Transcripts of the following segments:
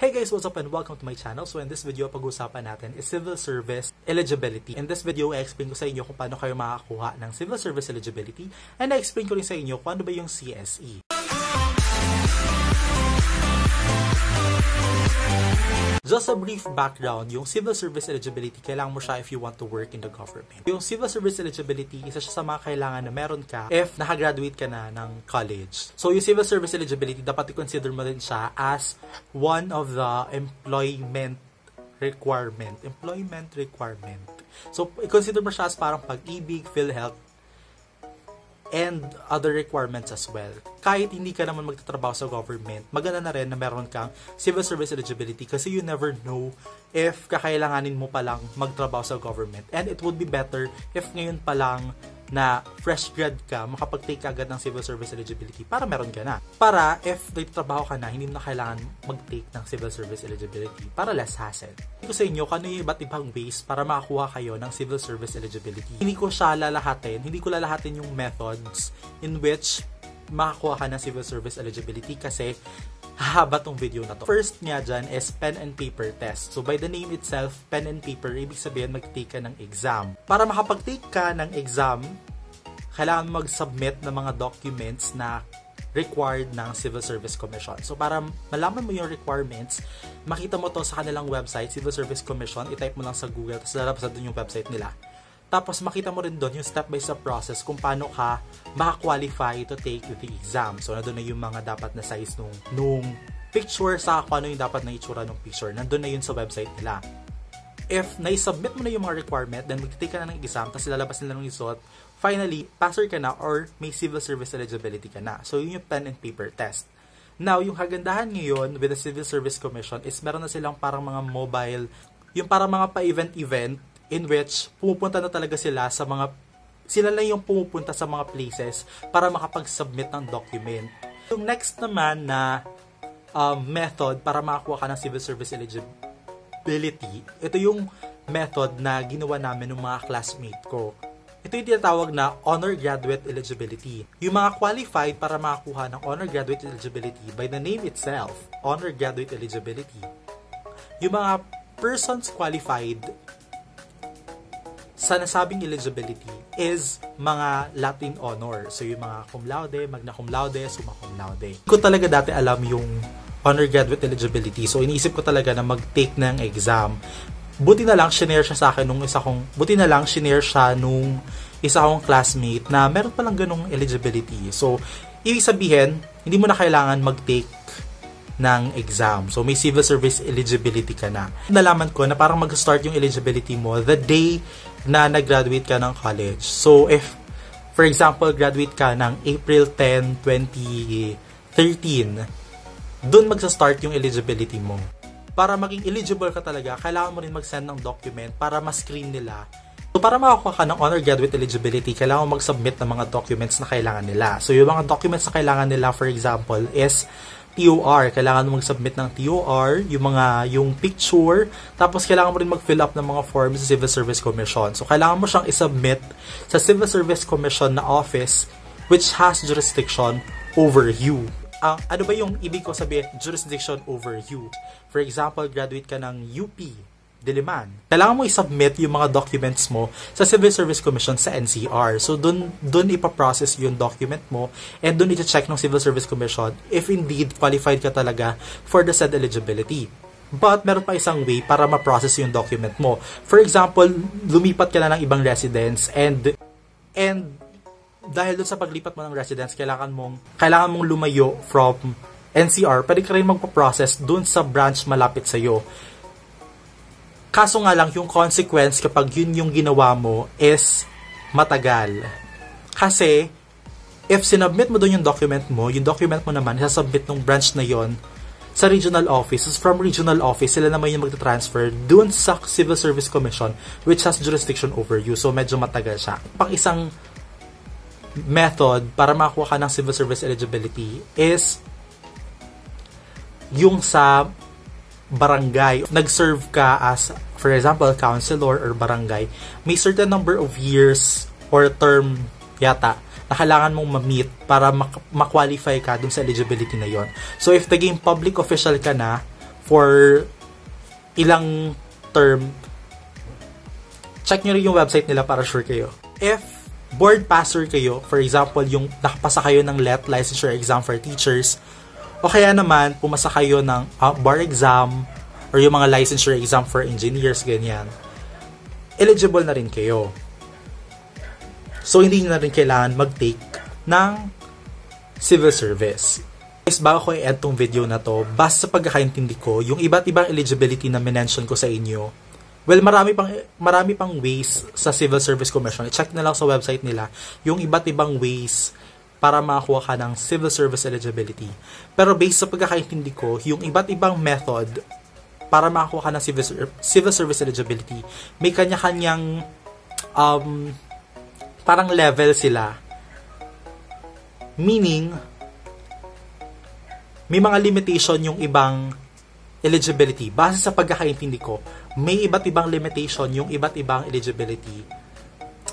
Hey guys, what's up and welcome to my channel. So in this video, pag-usapan natin is civil service eligibility. In this video, i-explain ko sa inyo kung paano kayo makakuha ng civil service eligibility and i-explain ko rin sa inyo kung ano ba yung CSE. Just a brief background, yung civil service eligibility, kailangan mo siya if you want to work in the government. Yung civil service eligibility, isa siya sa mga kailangan na meron ka if nakagraduate ka na ng college. So yung civil service eligibility, dapat i-consider mo din siya as one of the employment requirement. Employment requirement. So, i-consider mo siya as parang pag-ibig, PhilHealth, and other requirements as well. Kahit hindi ka naman magtatrabaho sa government, maganda na rin na meron kang civil service eligibility kasi you never know if kakailanganin mo palang magtrabaho sa government. And it would be better if ngayon pa lang na fresh grad ka, makapag-take agad ng civil service eligibility para meron ka na. Para if trabaho ka na, hindi mo na kailangan mag-take ng civil service eligibility para less hassle. Ito sa inyo, kano yung iba't ibang ways para makakuha kayo ng civil service eligibility. Hindi ko siya lalahatin, hindi ko lalahatin yung methods in which makakuha ka ng civil service eligibility kasi hahaba tong video na to. First nga dyan is pen and paper test. So by the name itself, pen and paper, ibig sabihin mag-take ka ng exam. Para makapag-take ka ng exam, kailangan mag-submit ng mga documents na required ng Civil Service Commission. So para malaman mo yung requirements, makita mo to sa kanilang website, Civil Service Commission, i-type mo lang sa Google, tapos lalabas na doon yung website nila. Tapos makita mo rin doon yung step-by-step process kung paano ka makakwalify to take the exam. So nandun na yung mga dapat na size nung, nung picture sa kung ano yung dapat na itsura ng picture. Nandun na yun sa website nila. If na-submit mo na yung mga requirement, then mag-take ka na ng exam, tapos lalabas nila ng result, finally, passer ka na or may civil service eligibility ka na. So yun yung pen and paper test. Now, yung kagandahan ngayon with the Civil Service Commission is meron na silang parang mga mobile, yung parang mga pa-event-event in which pumupunta na talaga sila sa mga sila lang yung pumupunta sa mga places para makapag-submit ng document. Yung next naman na um, method para makakuha ka ng civil service eligibility, ito yung method na ginawa namin ng mga classmate ko. Ito yung tinatawag na honor graduate eligibility. Yung mga qualified para makakuha ng honor graduate eligibility by the name itself, honor graduate eligibility. Yung mga persons qualified sa nasabing eligibility is mga Latin honor. So, yung mga cum laude, magna cum laude, summa cum laude. Ko talaga dati alam yung honor graduate eligibility. So, iniisip ko talaga na mag-take ng exam. Buti na lang, shinare siya sa akin nung isa kong, buti na lang, shinare siya nung isa kong classmate na meron palang ganong eligibility. So, ibig sabihin, hindi mo na kailangan mag-take ng exam. So, may civil service eligibility ka na. Nalaman ko na parang mag-start yung eligibility mo the day na nag-graduate ka ng college. So, if, for example, graduate ka ng April 10, 2013, doon magsa-start yung eligibility mo. Para maging eligible ka talaga, kailangan mo rin mag-send ng document para ma-screen nila So, para makakuha ka ng honor graduate eligibility, kailangan mo mag-submit ng mga documents na kailangan nila. So, yung mga documents na kailangan nila, for example, is TOR. Kailangan mo mag-submit ng TOR, yung mga, yung picture, tapos kailangan mo rin mag-fill up ng mga forms sa Civil Service Commission. So, kailangan mo siyang isubmit sa Civil Service Commission na office which has jurisdiction over you. Uh, ano ba yung ibig ko sabihin, jurisdiction over you? For example, graduate ka ng UP, Diliman. Kailangan mo i-submit yung mga documents mo sa Civil Service Commission sa NCR. So, dun, dun ipaprocess yung document mo and dun i-check ng Civil Service Commission if indeed qualified ka talaga for the said eligibility. But, meron pa isang way para ma-process yung document mo. For example, lumipat ka na ng ibang residence and and dahil dun sa paglipat mo ng residence, kailangan mong kailangan mong lumayo from NCR, pwede ka rin magpa-process dun sa branch malapit sa iyo Kaso nga lang, yung consequence kapag yun yung ginawa mo is matagal. Kasi, if sinubmit mo doon yung document mo, yung document mo naman, isasubmit ng branch na yon sa regional offices. From regional office, sila naman yung magta-transfer doon sa Civil Service Commission which has jurisdiction over you. So, medyo matagal siya. Pang isang method para makakuha ka ng civil service eligibility is yung sa barangay, nag-serve ka as, for example, counselor or barangay, may certain number of years or term yata na kailangan mong ma-meet para mak- qualify ka dun sa eligibility na yon. So, if naging public official ka na, for ilang term, check nyo rin yung website nila para sure kayo. If board passer kayo, for example, yung nakapasa kayo ng LET licensure exam for teachers, o kaya naman, pumasa kayo ng uh, bar exam or yung mga licensure exam for engineers, ganyan, eligible na rin kayo. So, hindi nyo na rin kailangan mag-take ng civil service. Guys, bago ko i-end tong video na to, basta sa pagkakaintindi ko, yung iba't ibang eligibility na mention ko sa inyo, well, marami pang, marami pang ways sa Civil Service Commission. I-check na lang sa website nila yung iba't ibang ways para makakuha ka ng civil service eligibility. Pero based sa pagkakaintindi ko, yung iba't ibang method para makakuha ka ng civil, civil service eligibility, may kanya-kanyang um, parang level sila. Meaning, may mga limitation yung ibang eligibility. Base sa pagkakaintindi ko, may iba't ibang limitation yung iba't ibang eligibility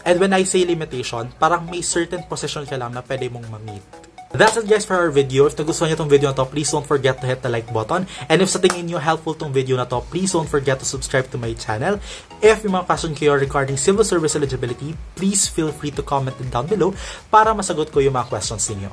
And when I say limitation, parang may certain position ka lang na pwede mong ma-meet. That's it guys for our video. If nagustuhan niyo tong video na to, please don't forget to hit the like button. And if sa tingin niyo helpful tong video na to, please don't forget to subscribe to my channel. If may mga question kayo regarding civil service eligibility, please feel free to comment down below para masagot ko yung mga questions niyo.